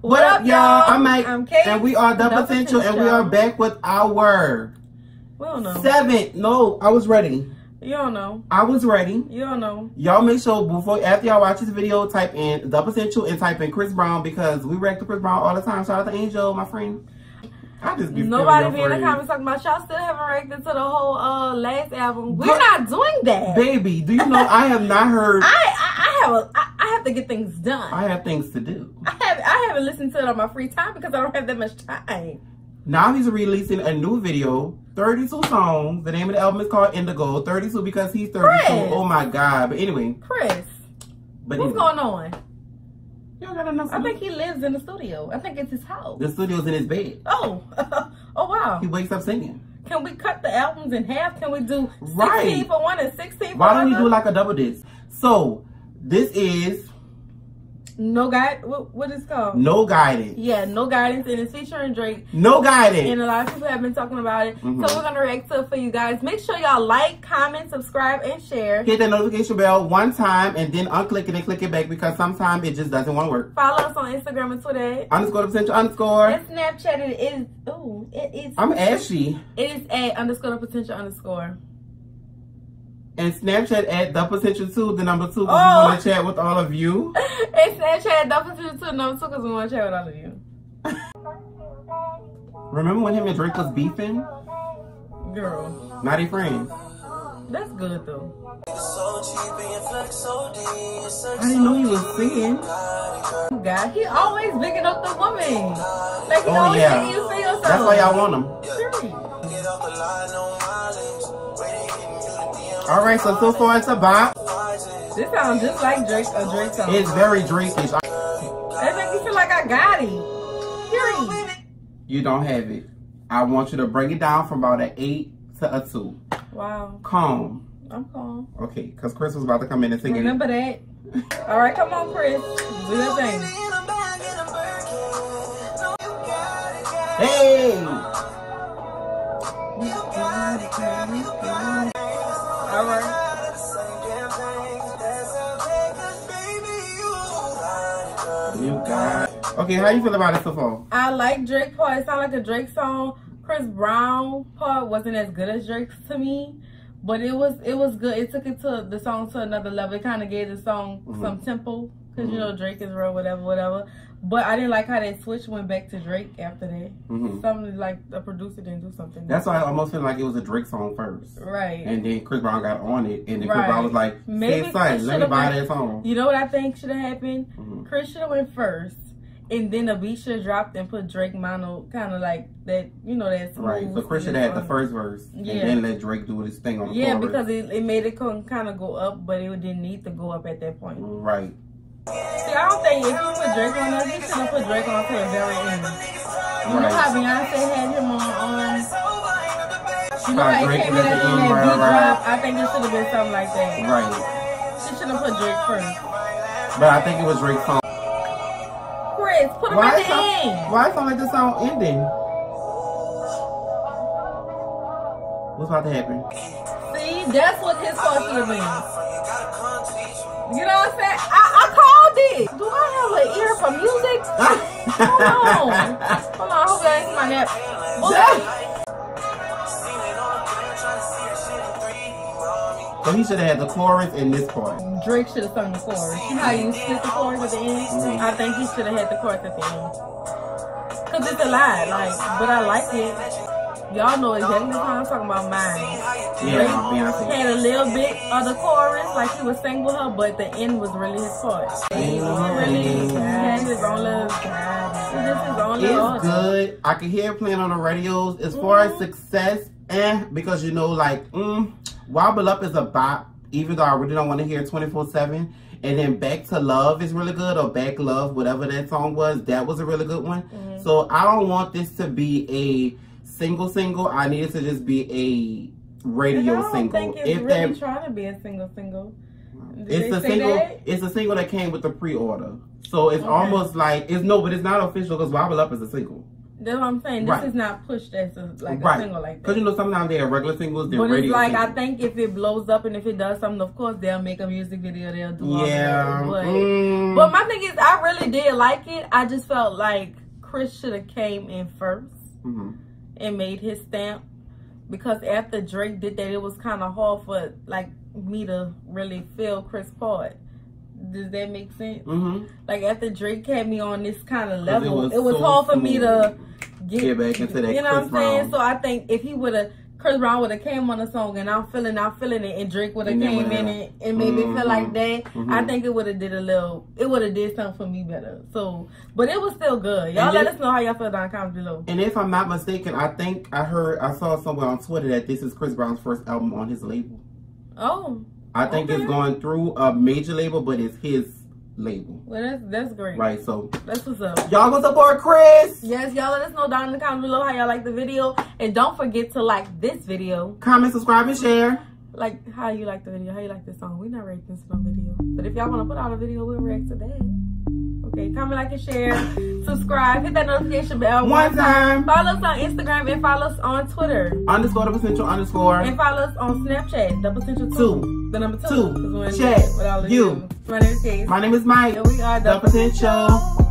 What up, y'all? I'm Mike. I'm Kayce. And we are The no potential, potential, and we are back with our well, no. seventh. No, I was ready. Y'all know. I was ready. Y'all know. Y'all make sure before after y'all watch this video, type in The Potential and type in Chris Brown because we wreck to Chris Brown all the time. Shout out to Angel, my friend. I just be Nobody be in the comments talking about y'all still haven't reacted to the whole uh last album. We're Girl- not doing that. Baby, do you know I have not heard? I, I I have a I, I have to get things done. I have things to do. I have I haven't listened to it on my free time because I don't have that much time. Now he's releasing a new video, 32 songs. The name of the album is called Indigo. 32 because he's 32. Chris. Oh my god. But anyway, Chris, but what's anyway. going on? Y'all got enough. I think he lives in the studio. I think it's his house. the studio's in his bed. Oh, oh wow. He wakes up singing. Can we cut the albums in half? Can we do 16 Right. for one and 16 for Why don't we do like a double disc? So this is no guide? What, what is it called? no guidance. Yeah, no guidance, and it's featuring Drake. No guidance. And a lot of people have been talking about it. Mhm. So we're gonna react to it for you guys. Make sure y'all like, comment, subscribe, and share. Hit that notification bell one time and then unclick it and click it back because sometimes it just doesn't want to work. Follow us on Instagram and Twitter. Underscore potential underscore. And Snapchat it is ooh, it is I'm Ashy. it is a underscore the potential underscore. And Snapchat at the potential two, the number two, because Oh. we want to chat with all of you. and Snapchat at the potential two number two because we want to chat with all of you. Remember when him and Drake was beefing? Girl. Not a friends. That's good though. I didn't know he was singing. God, he always bigging up the woman. Like he Oh, always yeah. making you feel something. That's why y'all want him. All right, so so far it's a bop. This sounds just like Drake a Drake song. It's very Drake-ish. That make me feel like I got it. Period. You don't have it. I want you to bring it down from about an eight to a two. Wow. Calm. I'm calm. Okay, because Chris was about to come in and sing it. Remember that. All right, come on, Chris. Do your thing. Hey! All right. You got Okay, how you feel about it so far? I like Drake part. It sounded like a Drake song. Chris Brown part wasn't as good as Drake's to me, but it was it was good. It took it to the song to another level. It kind of gave the song Mhm. some tempo because you know Drake is real, whatever, whatever. But I didn't like how that switch went back to Drake after that. hmm Something like the producer didn't do something. That's why I almost feel like it was a Drake song first. right. And then Chris Brown got on it, and then Chris Brown was like, Maybe "Hey, son, let me buy that song." You know what I think should have happened? Mhm. Chris should have went first, and then the beat should have dropped and put Drake mono, kind of like that. You know that smooth. Right. So Chris should have had the first verse, Yeah. and then let Drake do his thing on the Yeah, chorus. because it, it made it kind of go up, but it didn't need to go up at that point. Right. See, I don't think if you put Drake on there, you should have put Drake on to the very end. You know how Beyonce had him on, on you know How it came in at the end, right, drop. I think it should have been something like that. Right. She should have put Drake first. But I think it was Drake's song. Chris, put him Why at the sound, end. why it sound like the song ending? What's about to happen? See, that's what his part should have been. You know what I'm saying? I, I called it. Do I have an ear for music? Hold on. Hold on. I hope that ain't my nap. So he should have had the chorus in this part. Drake should have sung the chorus. You know how you split the chorus at the end? Mhm. I think he should have had the chorus at the end. Cause it's a lie, like, but I like it. Y'all know exactly what I'm talking about. Mine. Yeah, Beyonce. Had a little bit of the chorus, like he was singing with her, but the end was really his part. He really he had his own little, he just his. It's good. I can hear it playing on the radios. As far as Mhm. success, eh, because you know, like, mm, Wobble Up is a bop, even though I really don't want to hear 24 7. And then Back to Love is really good, or Back Love, whatever that song was. That was a really good one. Mhm. So I don't want this to be a single single. I need it to just be a radio I single. think it's If really that trying to be a single single. Did it's a single. that? It's a single that came with the pre-order, so it's Okay. almost like it's no, but it's not official because "Wobble Up" is a single, That's what I'm saying. This Right. is not pushed as a, like Right. a single like because you know sometimes they are regular singles, they're But it's radio. like I think if it blows up and if it does something, of course they'll make a music video. They'll do all yeah, that. But, mm, but my thing is, I really did like it. I just felt like Chris should have came in 1st Mm-hmm. And made his stamp because after Drake did that, it was kind of hard for like me to really feel Chris part. Does that make sense? Mm-hmm. Like after Drake had me on this kind of level, it it was was, so hard for me to get, Get back into that You know Chris what I'm saying? Brown. So I think if he would have. Chris Brown would have came on the song and I'm feeling, I'm feeling it, and Drake would have came in it and made me feel like that. Mhm. I think it would have did a little, it would have did something for me better. So, but it was still good. Y'all And let us know how y'all feel down in the comments below. And if I'm not mistaken, I think I heard I saw somewhere on Twitter that this is Chris Brown's first album on his label. Oh, I think Okay. it's going through a major label, but it's his label. well that's that's great. Right. So That's what's up. y'all go support Chris. Yes, y'all let us know down in the comments below how y'all like the video. And don't forget to like this video. Comment, subscribe, and share. Like how you like the video, how you like the song. We not reacting to no video. But if y'all want to put out a video, we'll react to that. Okay, comment, like, and share. Subscribe. Hit that notification bell. One time. Follow us on Instagram and follow us on Twitter. Underscore the potential underscore. And follow us on Snapchat. Double Central 2. Two. The number 2. Two. we're in Chat. chat with all the You. My name is Kayce. My name is Mike. And we are The Double potential.